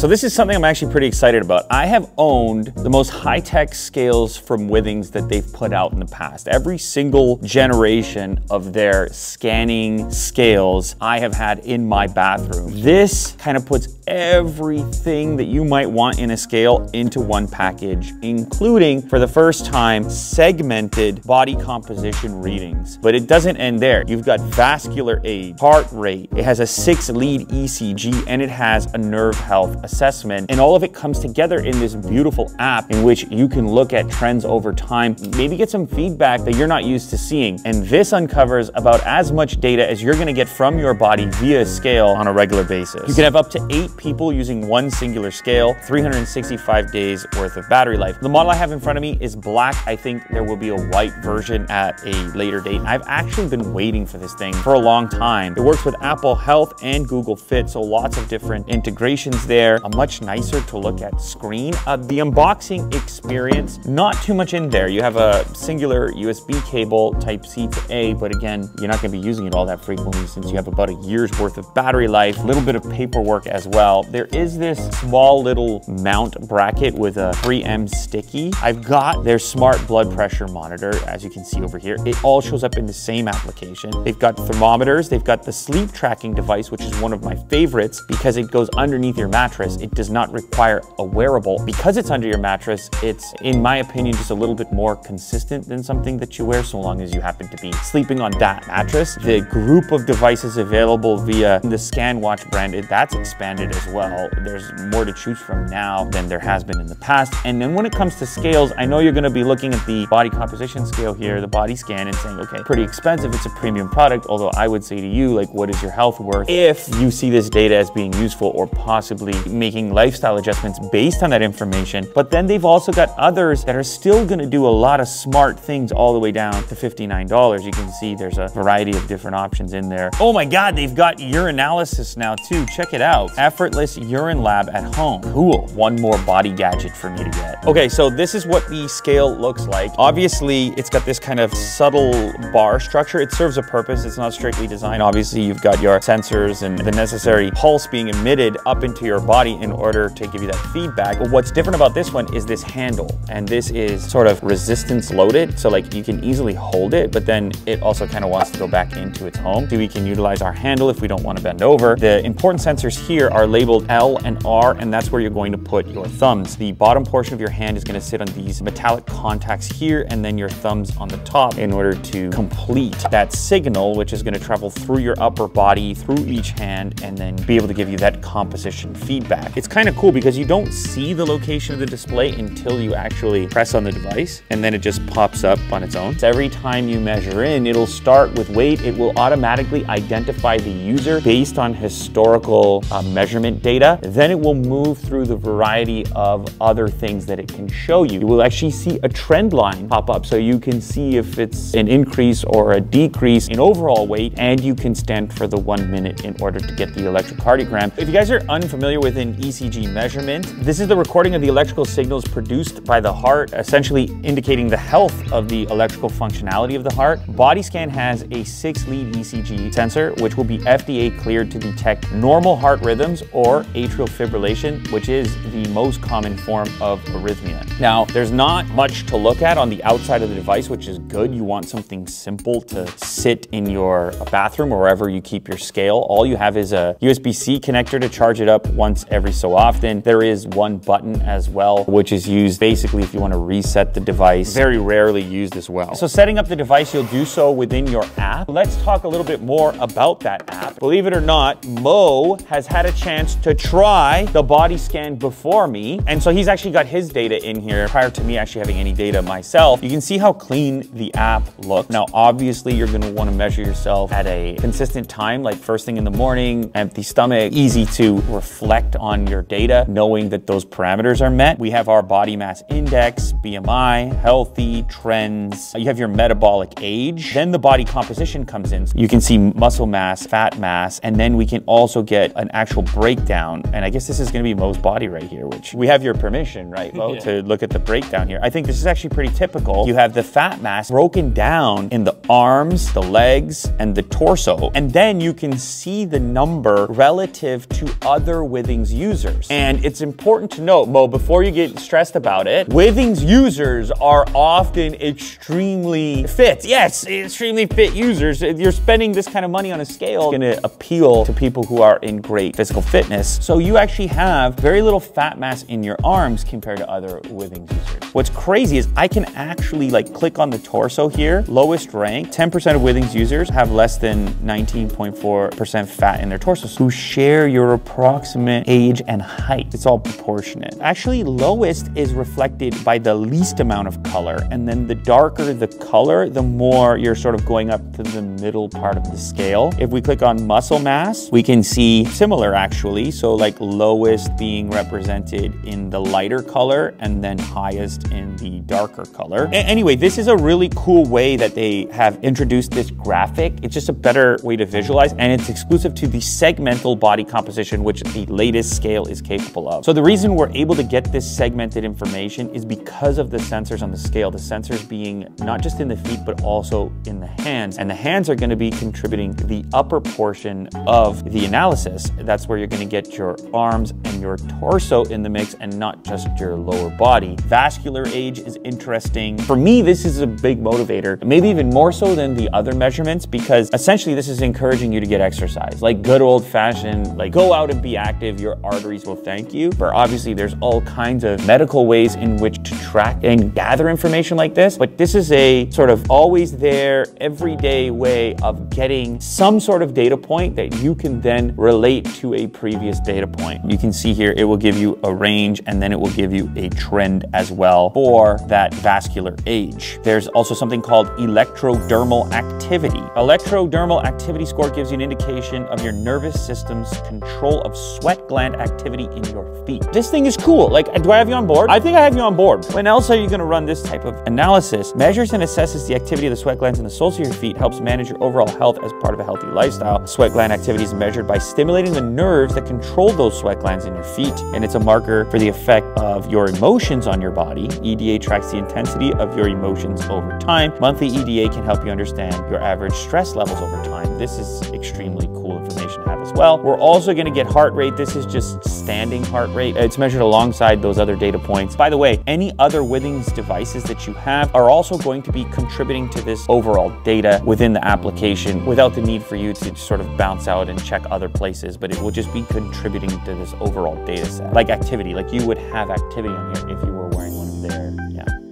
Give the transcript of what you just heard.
So this is something I'm actually pretty excited about. I have owned the most high-tech scales from Withings that they've put out in the past. Every single generation of their scanning scales I have had in my bathroom. This kind of puts everything that you might want in a scale into one package, including for the first time segmented body composition readings. But it doesn't end there. You've got vascular age, heart rate, it has a six lead ECG, and it has a nerve health assessment. And all of it comes together in this beautiful app in which you can look at trends over time, maybe get some feedback that you're not used to seeing. And this uncovers about as much data as you're gonna get from your body via scale on a regular basis. You can have up to eight people using one singular scale, 365 days worth of battery life. The model I have in front of me is black. I think there will be a white version at a later date. I've actually been waiting for this thing for a long time. It works with Apple Health and Google Fit, so lots of different integrations there. A much nicer to look at screen. Uh, the unboxing experience, not too much in there. You have a singular USB cable type C to A, but again, you're not gonna be using it all that frequently since you have about a year's worth of battery life, a little bit of paperwork as well. There is this small little mount bracket with a 3M sticky. I've got their smart blood pressure monitor, as you can see over here. It all shows up in the same application. They've got thermometers, they've got the sleep tracking device, which is one of my favorites because it goes underneath your mattress. It does not require a wearable. Because it's under your mattress, it's, in my opinion, just a little bit more consistent than something that you wear so long as you happen to be sleeping on that mattress. The group of devices available via the ScanWatch brand, that's expanded as well. There's more to choose from now than there has been in the past. And then when it comes to scales, I know you're gonna be looking at the body composition scale here, the body scan, and saying, okay, pretty expensive, it's a premium product, although I would say to you, like, what is your health worth? If you see this data as being useful or possibly making lifestyle adjustments based on that information, but then they've also got others that are still gonna do a lot of smart things all the way down to $59. You can see there's a variety of different options in there. Oh my God, they've got urinalysis now too. Check it out. Effortless urine lab at home. Cool. One more body gadget for me to get. Okay, so this is what the scale looks like. Obviously, it's got this kind of subtle bar structure. It serves a purpose. It's not strictly designed. Obviously, you've got your sensors and the necessary pulse being emitted up into your body in order to give you that feedback. What's different about this one is this handle. And this is sort of resistance loaded. So like you can easily hold it, but then it also kind of wants to go back into its home. So we can utilize our handle if we don't want to bend over. The important sensors here are labeled L and R, and that's where you're going to put your thumbs. The bottom portion of your hand is going to sit on these metallic contacts here, and then your thumbs on the top in order to complete that signal, which is going to travel through your upper body, through each hand, and then be able to give you that composition feedback. It's kind of cool because you don't see the location of the display until you actually press on the device, and then it just pops up on its own. So every time you measure in, it'll start with weight. It will automatically identify the user based on historical uh, measurement data. Then it will move through the variety of other things that it can show you. You will actually see a trend line pop up so you can see if it's an increase or a decrease in overall weight and you can stand for the one minute in order to get the electrocardiogram. If you guys are unfamiliar with an ECG measurement, this is the recording of the electrical signals produced by the heart, essentially indicating the health of the electrical functionality of the heart. Body Scan has a six lead ECG sensor, which will be FDA cleared to detect normal heart rhythms or atrial fibrillation, which is the most common form of arrhythmia. Now, there's not much to look at on the outside of the device, which is good. You want something simple to sit in your bathroom or wherever you keep your scale. All you have is a USB-C connector to charge it up once every so often. There is one button as well, which is used basically if you want to reset the device. Very rarely used as well. So setting up the device, you'll do so within your app. Let's talk a little bit more about that app. Believe it or not, Mo has had a chance to try the body scan before me. And so he's actually got his data in here prior to me actually having any data myself. You can see how clean the app looks. Now, obviously you're gonna wanna measure yourself at a consistent time, like first thing in the morning, empty stomach, easy to reflect on your data, knowing that those parameters are met. We have our body mass index, BMI, healthy, trends. You have your metabolic age. Then the body composition comes in. You can see muscle mass, fat mass, and then we can also get an actual breakdown. And I guess this is gonna be Mo's body right here, which we have your permission, right, Mo, Yeah. to look at the breakdown here. I think this is actually pretty typical. You have the fat mass broken down in the arms, the legs, and the torso. And then you can see the number relative to other Withings Withings users. And it's important to note, Mo, before you get stressed about it, Withings users are often extremely fit. Yes, extremely fit users. If you're spending this kind of money on a scale, it's gonna appeal to people who are in great physical fitness. So you actually have very little fat mass in your arms compared to other Withings users. What's crazy is I can actually like click on the torso here, lowest rank, 10% of Withings users have less than 19.4% fat in their torsos who share your approximate age and height. It's all proportionate. Actually, lowest is reflected by the least amount of color. And then the darker the color, the more you're sort of going up to the middle part of the scale. If we click on muscle mass, we can see similar actually. So like lowest being represented in the lighter color and then highest in the darker color. A anyway, this is a really cool way that they have introduced this graphic. It's just a better way to visualize and it's exclusive to the segmental body composition, which the latest scale is capable of. So the reason we're able to get this segmented information is because of the sensors on the scale. The sensors being not just in the feet, but also in the hands. And the hands are gonna be contributing the upper portion of the analysis. That's where you're gonna get your arms and your torso in the mix and not just your lower body. Vascular age is interesting. For me, this is a big motivator, maybe even more so than the other measurements, because essentially this is encouraging you to get exercise. Like good old fashioned, like go out and be active, your arteries will thank you. But obviously there's all kinds of medical ways in which to track and gather information like this. But this is a sort of always there, everyday way of getting some sort of data point that you can then relate to a previous data point. You can see here, it will give you a range and then it will give you a trend as well for that vascular age. There's also something called electrodermal activity. Electrodermal activity score gives you an indication of your nervous system's control of sweat gland activity in your feet. This thing is cool. Like, do I have you on board? I think I have you on board. Else are you gonna run this type of analysis? Measures and assesses the activity of the sweat glands in the soles of your feet, helps manage your overall health as part of a healthy lifestyle. Sweat gland activity is measured by stimulating the nerves that control those sweat glands in your feet, and it's a marker for the effect of your emotions on your body. EDA tracks the intensity of your emotions over time. Monthly EDA can help you understand your average stress levels over time. This is extremely cool information to have as well. We're also gonna get heart rate. This is just standing heart rate. It's measured alongside those other data points. By the way, any other Withings devices that you have are also going to be contributing to this overall data within the application without the need for you to sort of bounce out and check other places, but it will just be contributing to this overall data set. Like activity, like you would have activity on here if you were wearing one of their, yeah.